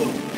Boom!